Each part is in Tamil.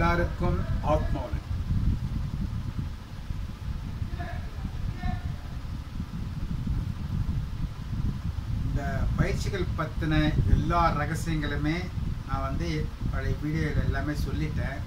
எல்லாருக்கும் ஆத்மாவன் இந்த பயிற்சிகள் பற்றின எல்லா ரகசியங்களுமே நான் வந்து பழைய வீடியோவில் எல்லாமே சொல்லிட்டேன்.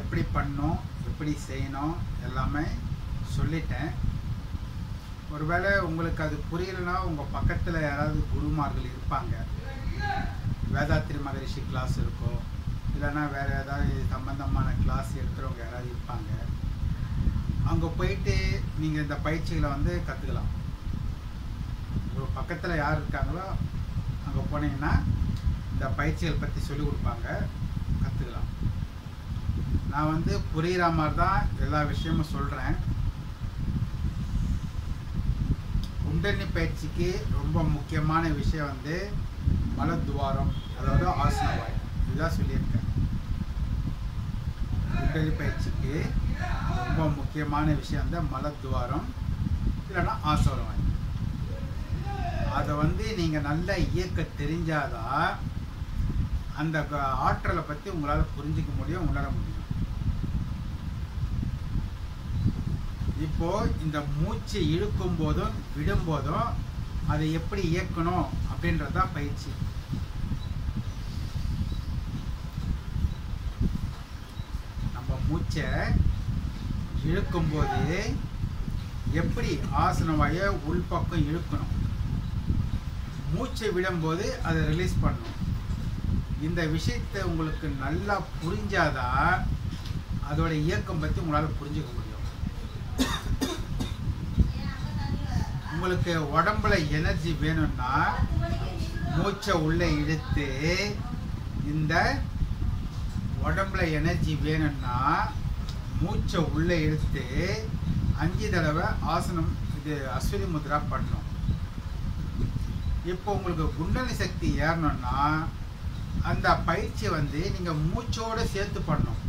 எப்படி பண்ணும் எப்படி செய்யணும் எல்லாமே சொல்லிட்டேன். ஒருவேளை உங்களுக்கு அது புரியலைன்னா உங்கள் பக்கத்தில் யாராவது குருமார்கள் இருப்பாங்க. வேதாத்திரி மகரிஷி கிளாஸ் இருக்கும். இல்லைன்னா வேறு ஏதாவது சம்மந்தமான கிளாஸ் எடுக்கிறவங்க யாராவது இருப்பாங்க. அங்கே போயிட்டு நீங்கள் இந்த பயிற்சிகளை வந்து கற்றுக்கலாம் உங்கள் பக்கத்தில் யார் இருக்காங்களோ அங்கே போனீங்கன்னா இந்த பயிற்சிகள் பற்றி சொல்லிக் கொடுப்பாங்க. கற்றுக்கலாம் நான் வந்து புரிகிற மாதிரி தான் எல்லா விஷயமும் சொல்கிறேன் குண்டலி பயிற்சிக்கு ரொம்ப முக்கியமான விஷயம் வந்து மலத்வாரம் அதாவது ஆசனவாய் இதுதான் சொல்லியிருக்கேன். குண்டலி பயிற்சிக்கு ரொம்ப முக்கியமான விஷயம் தான் மலத்துவாரம் இல்லைன்னா வாங்கி. அதை வந்து நீங்கள் நல்ல இயக்க தெரிஞ்சாதான் அந்த ஆற்றலை பற்றி உங்களால் புரிஞ்சிக்க முடியும் உணர முடியும். இப்போ இந்த மூச்சு இழுக்கும் போதும் விடும் போதும் அதை எப்படி இயக்கணும் அப்படின்றது தான் பயிற்சி நம்ம மூச்சை இழுக்கும் போது எப்படி ஆசன வாய உள்பக்கம் இழுக்கணும்? மூச்சை விடும்போது அதை ரிலீஸ் பண்ணணும். இந்த விஷயத்தை உங்களுக்கு நல்லா புரிஞ்சாதான் அதோட இயக்கம் பற்றி உங்களால் புரிஞ்சுக்க முடியும். உங்களுக்கு உடம்புல எனர்ஜி வேணும்னா மூச்சை உள்ளே இழுத்து இந்த உடம்புல எனர்ஜி வேணும்னா மூச்சை உள்ளே இழுத்து அஞ்சு தடவை ஆசனம் இது அஸ்வினி முத்ரா பண்ணணும். இப்போ உங்களுக்கு குண்டலி சக்தி ஏறணும்னா அந்த பயிற்சியை வந்து நீங்கள் மூச்சோடு சேர்த்து பண்ணணும்.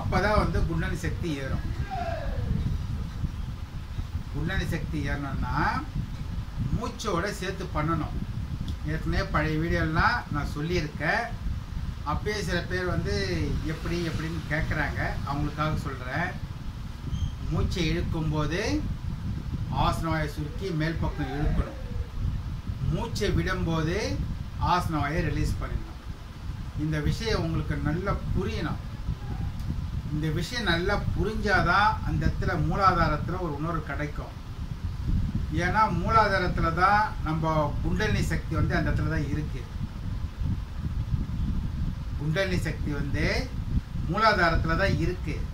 அப்பதான் வந்து குண்டலி சக்தி ஏறும். குண்டலி சக்தி ஏறணும்னா மூச்சோடு சேர்த்து பண்ணணும். ஏற்கனவே பழைய வீடியோலாம் நான் சொல்லியிருக்கேன். அப்பயே சில பேர் வந்து எப்படி எப்படின்னு கேட்குறாங்க அவங்களுக்காக சொல்கிறேன் மூச்சை இழுக்கும்போது ஆசனவாயை சுருக்கி மேல் பக்கம் இழுக்கணும். மூச்சை விடும்போது ஆசனவாயை ரிலீஸ் பண்ணிடணும். இந்த விஷயம் உங்களுக்கு நல்லா புரியணும். இந்த விஷயம் நல்லா புரிஞ்சாதான் அந்த இடத்துல மூலாதாரத்தில் ஒரு உணர்வு கிடைக்கும். ஏன்னா மூலாதாரத்தில் தான் நம்ம குண்டலினி சக்தி வந்து அந்த இடத்துல தான் இருக்குது குண்டலினி சக்தி வந்து மூலாதாரத்தில் தான் இருக்குது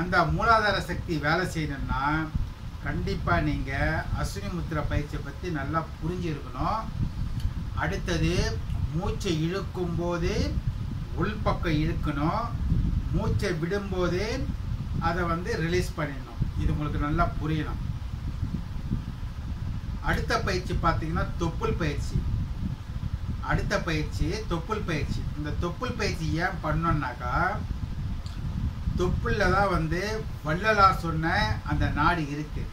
அந்த மூலாதார சக்தி வேலை செய்யணும்னா கண்டிப்பாக நீங்கள் அஸ்வினி முத்திர பயிற்சியை பற்றி நல்லா புரிஞ்சிருக்கணும். அடுத்தது மூச்சை இழுக்கும் போது உள்பக்கம் இழுக்கணும். மூச்சை விடும்போது அதை வந்து ரிலீஸ் பண்ணிடணும். இது உங்களுக்கு நல்லா புரியணும். அடுத்த பயிற்சி பார்த்தீங்கன்னா தொப்புள் பயிற்சி. அடுத்த பயிற்சி தொப்புள் பயிற்சி. இந்த தொப்புள் பயிற்சி ஏன் பண்ணோம்னாக்கா தொப்புளில் தான் வந்து வள்ளலார் சொன்ன அந்த நாடு இருக்கு.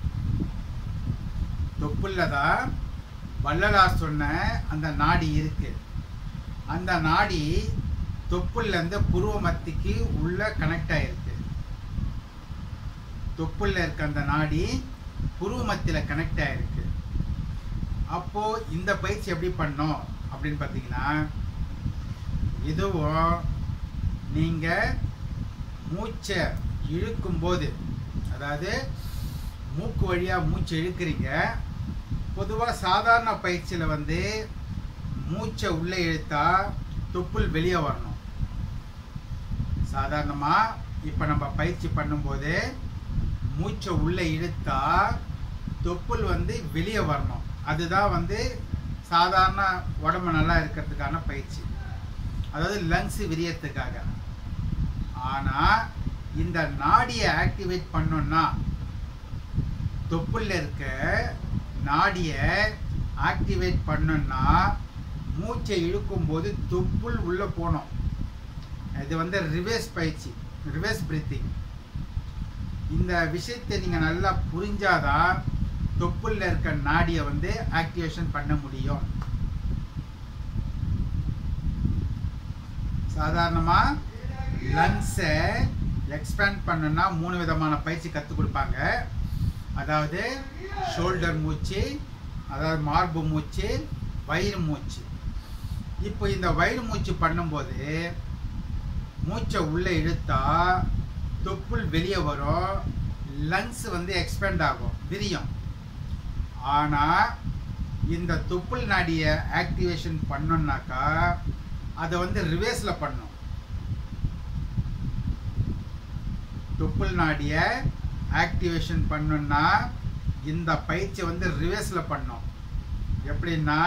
தொப்புளில் தான் வள்ளலார் சொன்ன அந்த நாடி இருக்கு. அந்த நாடி தொப்புலேருந்து புருவ மத்திக்கு உள்ள கனெக்ட் ஆயிருக்கு. தொப்புளில் இருக்க அந்த நாடி புருவ மத்தியில் கனெக்ட் ஆயிருக்கு. அப்போது இந்த பயிற்சி எப்படி பண்ணோம்? அப்படின்னு பார்த்தீங்கன்னா இதுவும் நீங்கள் மூச்சை இழுக்கும்போது அதாவது மூக்கு வழியாக மூச்சை இழுக்கிறீங்க பொதுவாக சாதாரண பயிற்சியில் வந்து மூச்சை உள்ளே இழுத்தா தொப்புள் வெளியே வரணும். சாதாரணமாக இப்போ நம்ம பயிற்சி பண்ணும்போது மூச்சை உள்ளே இழுத்தா தொப்புள் வந்து வெளியே வரணும். அதுதான் வந்து சாதாரண உடம்பு நல்லா இருக்கிறதுக்கான பயிற்சி. அதாவது லங்ஸ் விரியத்துக்காக. ஆனால் இந்த நாடியை ஆக்டிவேட் பண்ணோன்னா தொப்புளில் இருக்க நாடியை ஆக்டிவேட் பண்ணோன்னா மூச்சை இழுக்கும்போது தொப்புள் உள்ளே போனோம். இது வந்து ரிவர்ஸ் பயிற்சி ரிவர்ஸ் பிரீத்திங் இந்த விஷயத்தை நீங்கள் நல்லா புரிஞ்சாதான் தொப்புளில் இருக்க நாடியை வந்து ஆக்டிவேஷன் பண்ண முடியும். சாதாரணமாக லங்ஸை எக்ஸ்பேண்ட் பண்ணணும்னா மூணு விதமான பயிற்சி கற்றுக் கொடுப்பாங்க. அதாவது ஷோல்டர் மூச்சு அதாவது மார்பு மூச்சு வயிறு மூச்சு. இப்போ இந்த வயிறு மூச்சு பண்ணும்போது மூச்சை உள்ளே இழுத்தா தொப்புள் வெளியே வரும் லங்ஸ் வந்து எக்ஸ்பேண்ட் ஆகும் விரியும். ஆனால் இந்த தொப்புள் நாடியை ஆக்டிவேஷன் பண்ணோம்னாக்கா அதை வந்து ரிவேர்ஸில் பண்ணும். தொப்புள் நாடியை ஆக்டிவேஷன் பண்ணோம்னா இந்த பயிற்சி வந்து ரிவேர்ஸில் பண்ணும். எப்படின்னா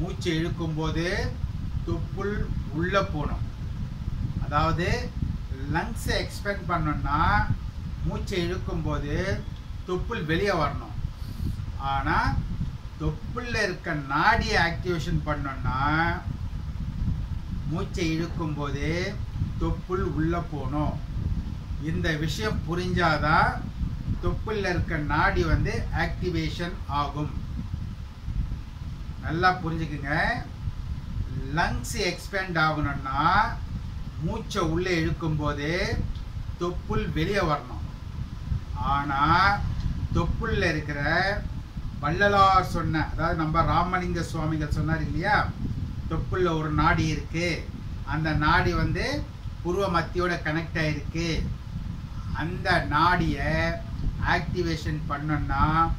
மூச்சை இழுக்கும்போது தொப்புள் உள்ளே போகணும். அதாவது லங்ஸை எக்ஸ்பேண்ட் பண்ணோம்னா மூச்சை இழுக்கும்போது தொப்புள் வெளியே வரணும். ஆனால் தொப்புள்ள இருக்க நாடியை ஆக்டிவேஷன் பண்ணோம்னா மூச்சை இழுக்கும் போதே தொப்புள் உள்ளே போகணும் இந்த விஷயம் புரிஞ்சாதான் தொப்புள்ள இருக்க நாடி வந்து ஆக்டிவேஷன் ஆகும். நல்லா புரிஞ்சுக்குங்க. லங்ஸ் எக்ஸ்பேண்ட் ஆகணும்னா மூச்சை உள்ளே இழுக்கும் போது தொப்புள் வெளியே வரணும். ஆனால் தொப்புளில் இருக்கிற வள்ளலார் சொன்ன அதாவது நம்ம ராமலிங்க சுவாமிகள் சொன்னார் இல்லையா? தொப்புளில் ஒரு நாடி இருக்கு. அந்த நாடி வந்து புருவ மத்தியோட கனெக்ட் ஆயிருக்கு. அந்த நாடியை ஆக்டிவேஷன் பண்ணோம்னா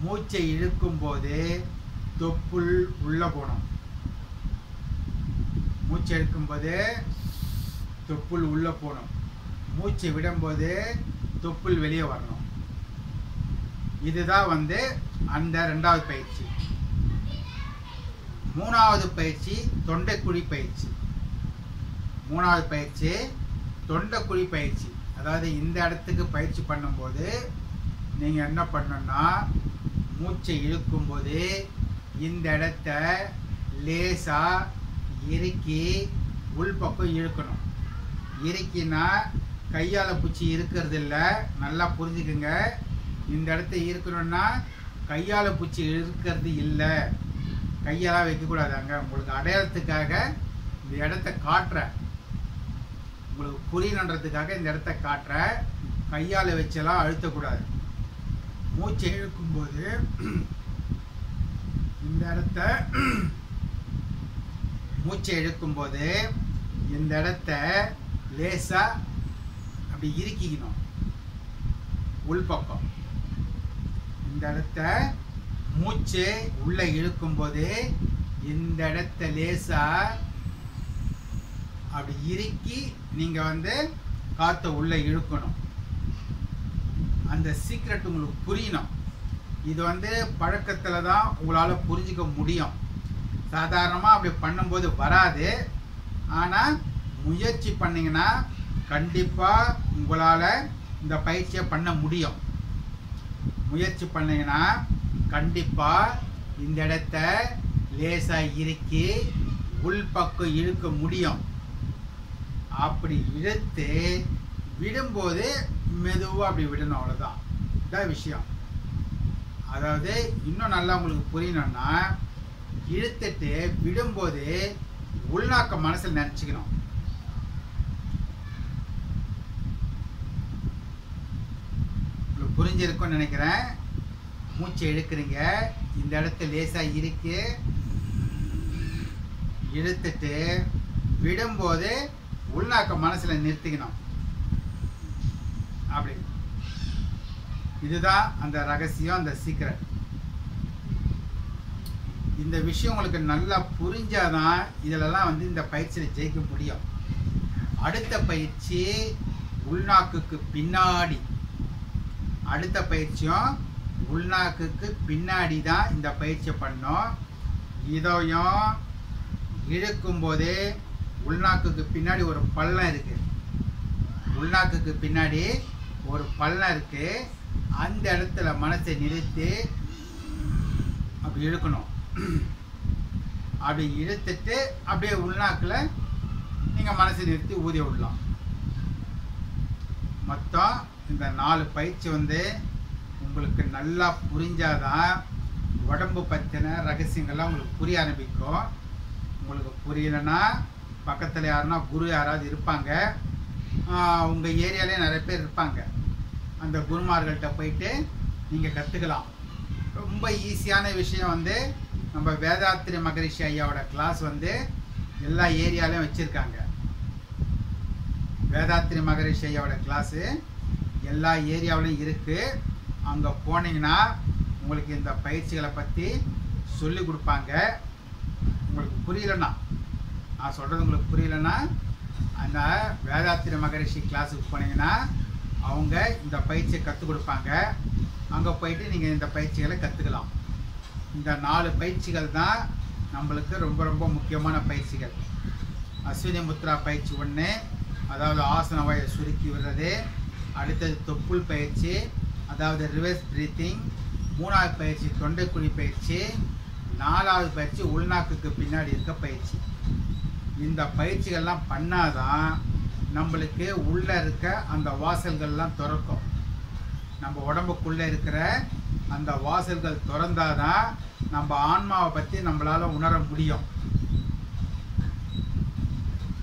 மூச்சை இழுக்கும்போது தொப்புள் உள்ளே போகணும். மூச்சை இழுக்கும்போது தொப்புள் உள்ளே போகணும். மூச்சை விடும்போது தொப்புள் வெளியே வரணும். இதுதான் வந்து அந்த ரெண்டாவது பயிற்சி. மூணாவது பயிற்சி தொண்டைக்குழி பயிற்சி. மூணாவது பயிற்சி தொண்டைக்குழி பயிற்சி. அதாவது இந்த இடத்துக்கு பயிற்சி பண்ணும்போது நீங்கள் என்ன பண்ணணும்னா மூச்சை இழுக்கும்போது இந்த இடத்த லேசாக இறுக்கி உள்பக்கம் இழுக்கணும். இறுக்கினா கையால் பூச்சி இருக்கிறது இல்லை நல்லா புரிஞ்சுக்குங்க. இந்த இடத்த ஈர்க்கணும்னா கையால் பூச்சி இருக்கிறது இல்லை. கையெல்லாம் வைக்கக்கூடாதாங்க உங்களுக்கு அடையாளத்துக்காக இந்த இடத்த காட்டுறேன் உங்களுக்கு புரியணுன்றதுக்காக இந்த இடத்த காட்டுறேன் கையால் வச்செல்லாம் அழுத்தக்கூடாது. மூச்சை இழுக்கும்போது இந்த இடத்த மூச்சை இழுக்கும்போது இந்த இடத்த லேசாக அப்படி இறுக்கிக்கணும். உள்பக்கம் இந்த இடத்த மூச்சு உள்ளே இழுக்கும்போது இந்த இடத்த லேசாக அப்படி இறுக்கி நீங்கள் வந்து காற்றை உள்ளே இழுக்கணும். அந்த சீக்ரெட் உங்களுக்கு புரியணும். இது வந்து பழக்கத்தில் தான் உங்களால் புரிஞ்சுக்க முடியும். சாதாரணமாக அப்படி பண்ணும்போது வராது. ஆனால் முயற்சி பண்ணிங்கன்னா கண்டிப்பாக உங்களால் இந்த பயிற்சியை பண்ண முடியும். முயற்சி பண்ணீங்கன்னா கண்டிப்பாக இந்த இடத்த லேசாக இறுக்கி உள்பக்கம் இழுக்க முடியும். அப்படி இழுத்து விடும்போது மெதுவாக அப்படி விடணும் அவ்வளோதான் இதான் விஷயம். அதாவது இன்னும் நல்லா உங்களுக்கு புரியணும்னா இழுத்துட்டு விடும்போது உள்நாக்க மனசில் நினச்சிக்கணும். புரிஞ்சிருக்கும்னு நினைக்கிறேன். மூச்சை இழுக்கிறீங்க. இந்த இடத்துல லேசாக இருக்கு இழுத்துட்டு விடும்போது உள்நாக்க மனசில் நிறுத்திக்கணும். அப்படி. இதுதான் அந்த ரகசியம் அந்த சீக்கிரம் இந்த விஷயம் உங்களுக்கு நல்லா புரிஞ்சாதான் இதிலெல்லாம் வந்து இந்த பயிற்சியில் ஜெயிக்க முடியும். அடுத்த பயிற்சி உள்நாக்குக்கு பின்னாடி. அடுத்த பயிற்சியும் உள்நாக்குக்கு பின்னாடி தான் இந்த பயிற்சியை பண்ணோம். இதையும் இழுக்கும் போதே உள்நாக்குக்கு பின்னாடி ஒரு பள்ளம் இருக்குது உள்நாக்குக்கு பின்னாடி ஒரு பள்ளம் இருக்குது அந்த இடத்துல மனசை நிறுத்தி அப்படி இழுக்கணும். அப்படி இழுத்துட்டு அப்படியே உள்நாக்கில் நீங்கள் மனசை நிறுத்தி ஊதிய விடலாம். மொத்தம் இந்த நாலு பயிற்சி வந்து உங்களுக்கு நல்லா புரிஞ்சாதான் உடம்பு பற்றின ரகசியங்கள்லாம் உங்களுக்கு புரிய ஆரம்பிக்கும். உங்களுக்கு புரியலைன்னா பக்கத்தில் யாருன்னா குரு யாராவது இருப்பாங்க. உங்கள் ஏரியாலே நிறைய பேர் இருப்பாங்க. அந்த குருமார்கள்ட்ட போயிட்டு நீங்கள் கற்றுக்கலாம் ரொம்ப ஈஸியான விஷயம் வந்து நம்ம வேதாத்திரி மகரிஷி ஐயாவோட கிளாஸ் வந்து எல்லா ஏரியாலையும் வச்சுருக்காங்க. வேதாத்திரி மகரிஷி ஐயாவோட கிளாஸு எல்லா ஏரியாவிலையும் இருக்குது அங்கே போனீங்கன்னா உங்களுக்கு இந்த பயிற்சிகளை பற்றி சொல்லி கொடுப்பாங்க. உங்களுக்கு புரியலன்னா நான் சொல்கிறது உங்களுக்கு புரியலன்னா அந்த வேதாத்திரி மகரிஷி கிளாஸுக்கு போனீங்கன்னா அவங்க இந்த பயிற்சியை கற்றுக் கொடுப்பாங்க. அங்கே போயிட்டு நீங்கள் இந்த பயிற்சிகளை கற்றுக்கலாம் இந்த நாலு பயிற்சிகள் தான் நம்மளுக்கு ரொம்ப ரொம்ப முக்கியமான பயிற்சிகள். அஸ்வினி முத்ரா பயிற்சி ஒன்று அதாவது ஆசனவாயை சுருக்கி விடுறது அடுத்தது தொப்புள் பயிற்சி அதாவது ரிவர்ஸ் பிரீத்திங் மூணாவது பயிற்சி தொண்டைக்குழி பயிற்சி நாலாவது பயிற்சி உள்நாக்குக்கு பின்னாடி இருக்க பயிற்சி. இந்த பயிற்சிகள்லாம் பண்ணாதான் நம்மளுக்கு உள்ளே இருக்க அந்த வாசல்கள்லாம் திறக்கும். நம்ம உடம்புக்குள்ளே இருக்கிற அந்த வாசல்கள் திறந்தாதான் நம்ம ஆன்மாவை பற்றி நம்மளால் உணர முடியும்.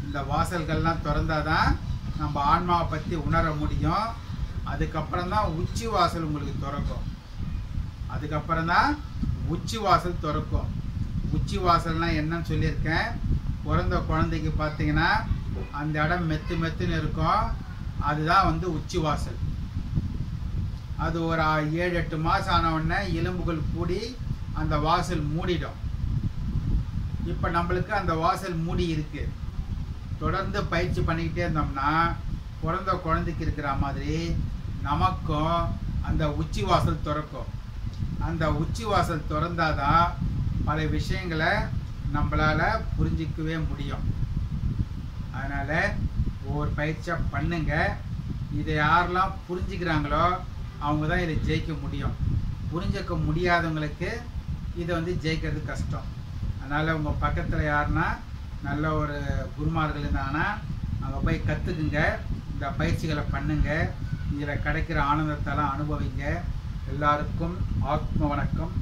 இந்த வாசல்கள்லாம் திறந்தாதான் நம்ம ஆன்மாவை பற்றி உணர முடியும். அதுக்கப்புறம் தான் உச்சி வாசல் உங்களுக்கு திறக்கும். அதுக்கப்புறம் தான் உச்சி வாசல் திறக்கும். உச்சி வாசல்னால் என்னன்னு சொல்லியிருக்கேன். பிறந்த குழந்தைக்கு பார்த்தீங்கன்னா அந்த இடம் மெத்து மெத்துன்னு இருக்கும். அதுதான் வந்து உச்சி வாசல். அது ஒரு ஏழு எட்டு மாதம் ஆனவுடனே எலும்புகள் கூடி அந்த வாசல் மூடிடும். இப்போ நம்மளுக்கு அந்த வாசல் மூடி இருக்குது தொடர்ந்து பயிற்சி பண்ணிக்கிட்டே இருந்தோம்னா பிறந்த குழந்தைக்கு இருக்கிற மாதிரி நமக்கும் அந்த உச்சி வாசல் திறக்கும். அந்த உச்சி வாசல் திறந்தாதான் பல விஷயங்களை நம்மளால் புரிஞ்சிக்கவே முடியும். அதனால் ஒவ்வொரு பயிற்சியாக பண்ணுங்க. இதை யாரெல்லாம் புரிஞ்சுக்கிறாங்களோ அவங்க தான் இதை ஜெயிக்க முடியும். புரிஞ்சிக்க முடியாதவங்களுக்கு இதை வந்து ஜெயிக்கிறது கஷ்டம். அதனால் உங்கள் பக்கத்தில் யாருன்னா நல்ல ஒரு குருமார்கள் இருந்தாங்கன்னா அங்கே போய் கற்றுக்குங்க இந்த பயிற்சிகளை பண்ணுங்க. இதில் கிடைக்கிற ஆனந்தத்தெல்லாம் அனுபவிங்க. எல்லாருக்கும் ஆத்ம வணக்கம்.